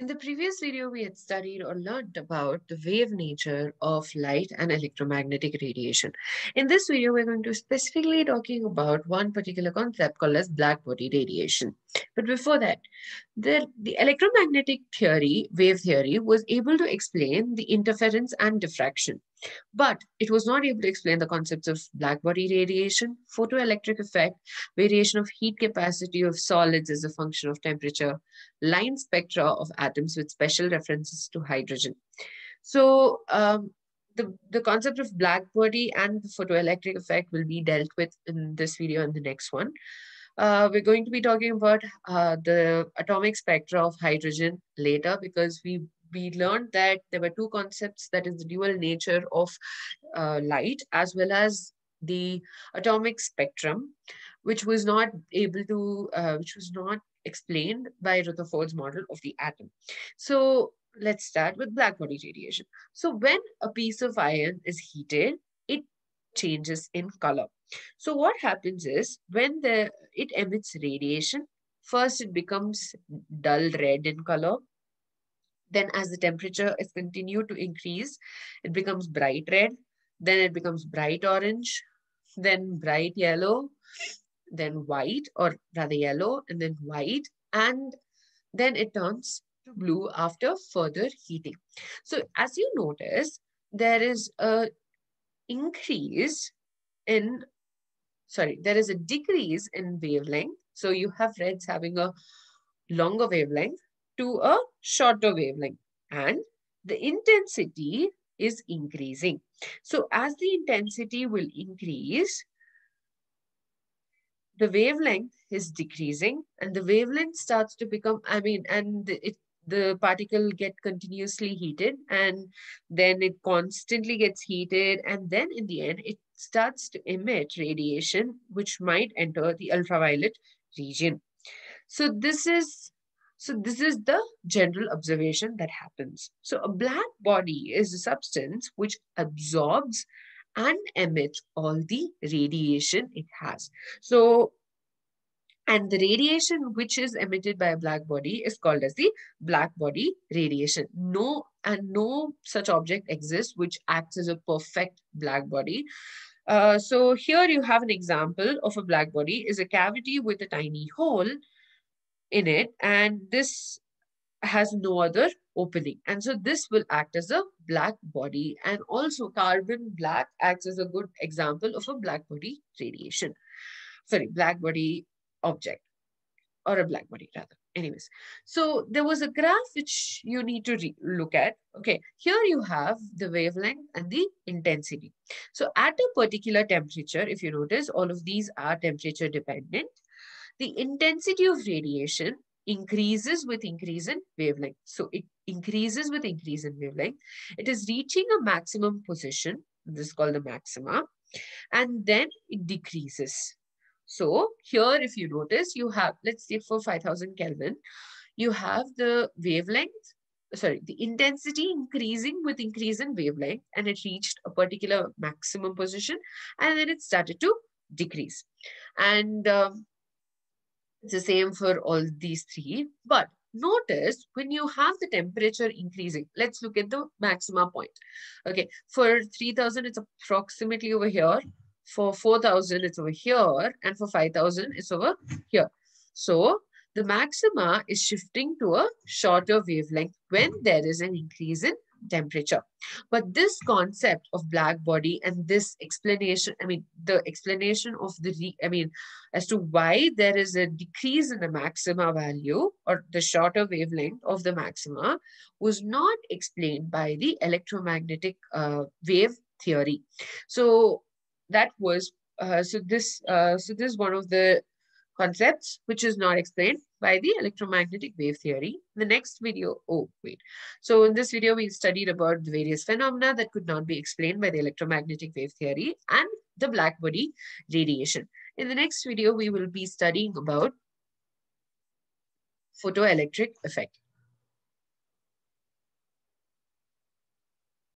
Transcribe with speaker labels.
Speaker 1: In the previous video, we had studied or learned about the wave nature of light and electromagnetic radiation. In this video, we're going to specifically talking about one particular concept called as black body radiation. But before that, the, the electromagnetic theory, wave theory, was able to explain the interference and diffraction. But it was not able to explain the concepts of black body radiation, photoelectric effect, variation of heat capacity of solids as a function of temperature, line spectra of atoms with special references to hydrogen. So um, the, the concept of black body and the photoelectric effect will be dealt with in this video and the next one. Uh, we're going to be talking about uh, the atomic spectra of hydrogen later because we we learned that there were two concepts that is the dual nature of uh, light as well as the atomic spectrum which was not able to uh, which was not explained by Rutherford's model of the atom. So let's start with black body radiation. So when a piece of iron is heated it changes in color. So what happens is when the it emits radiation first it becomes dull red in color then as the temperature is continued to increase, it becomes bright red. Then it becomes bright orange, then bright yellow, then white or rather yellow and then white. And then it turns to blue after further heating. So as you notice, there is a increase in, sorry, there is a decrease in wavelength. So you have reds having a longer wavelength to a shorter wavelength and the intensity is increasing. So as the intensity will increase, the wavelength is decreasing and the wavelength starts to become, I mean, and it, the particle get continuously heated and then it constantly gets heated and then in the end it starts to emit radiation which might enter the ultraviolet region. So this is so this is the general observation that happens. So a black body is a substance which absorbs and emits all the radiation it has. So, and the radiation which is emitted by a black body is called as the black body radiation. No, and no such object exists which acts as a perfect black body. Uh, so here you have an example of a black body is a cavity with a tiny hole in it and this has no other opening. And so this will act as a black body and also carbon black acts as a good example of a black body radiation. Sorry black body object or a black body rather. Anyways so there was a graph which you need to look at. Okay here you have the wavelength and the intensity. So at a particular temperature if you notice all of these are temperature dependent the intensity of radiation increases with increase in wavelength. So it increases with increase in wavelength. It is reaching a maximum position. This is called the maxima. And then it decreases. So here, if you notice, you have, let's say for 5000 Kelvin, you have the wavelength, sorry, the intensity increasing with increase in wavelength and it reached a particular maximum position and then it started to decrease. And um, it's the same for all these three. But notice when you have the temperature increasing, let's look at the maxima point. Okay, for 3000, it's approximately over here. For 4000, it's over here. And for 5000, it's over here. So the maxima is shifting to a shorter wavelength when there is an increase in temperature. But this concept of black body and this explanation, I mean, the explanation of the, I mean, as to why there is a decrease in the maxima value or the shorter wavelength of the maxima was not explained by the electromagnetic uh, wave theory. So that was, uh, so this, uh, so this is one of the concepts which is not explained by the electromagnetic wave theory. The next video, oh, wait. So in this video, we studied about the various phenomena that could not be explained by the electromagnetic wave theory and the black body radiation. In the next video, we will be studying about photoelectric effect.